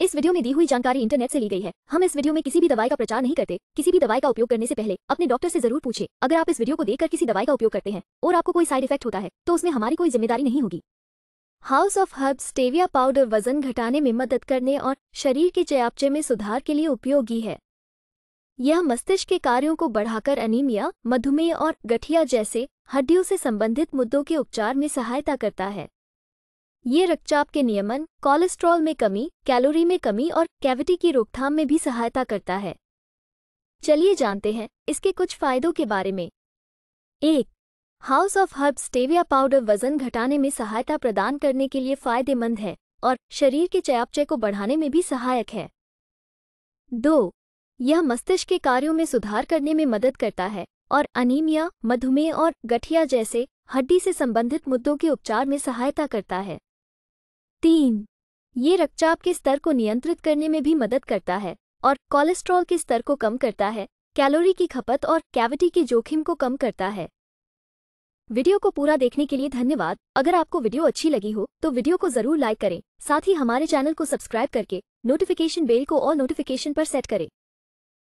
इस वीडियो में दी हुई जानकारी इंटरनेट से ली गई है। हम इस वीडियो में किसी भी दवाई का प्रचार नहीं करते। किसी भी दवाई का उपयोग करने से पहले अपने डॉक्टर से ज़रूर पूछे। अगर आप इस वीडियो को देखकर किसी दवाई का उपयोग करते हैं और आपको कोई साइड इफ़ेक्ट होता है तो उसमें हमारी कोई ज़िम्मेदारी नहीं होगी। House of herb stevia powder वज़न घटाने में मदद करने और शरीर के चयापचय में सुधार के लिए उपयोगी है। यह मस्तिष्क के कार्यों को बढ़ाकर अनीमिया मधुमेह और गठिया जैसे हड्डियों से संबंधित मुद्दों के उपचार में सहायता करता है। ये रक्तचाप के नियमन कोलेस्ट्रॉल में कमी, कैलोरी में कमी और कैविटी की रोकथाम में भी सहायता करता है। चलिए जानते हैं इसके कुछ फायदों के बारे में। एक, house of herb stevia powder वज़न घटाने में सहायता प्रदान करने के लिए फ़ायदेमंद है और शरीर के चयापचय को बढ़ाने में भी सहायक है। दो, यह मस्तिष्क के कार्यों में सुधार करने में मदद करता है और अनीमिया, मधुमेह और गठिया जैसे हड्डी से संबंधित मुद्दों के उपचार में सहायता करता है। तीन। ये रक्तचाप के स्तर को नियंत्रित करने में भी मदद करता है और कोलेस्ट्रॉल के स्तर को कम करता है, कैलोरी की खपत और कैविटी के जोखिम को कम करता है। वीडियो को पूरा देखने के लिए धन्यवाद। अगर आपको वीडियो अच्छी लगी हो तो वीडियो को ज़रूर लाइक करें। साथ ही हमारे चैनल को सब्सक्राइब करके, नोटिफिकेशन बेल को और नोटिफिकेशन पर सेट करें।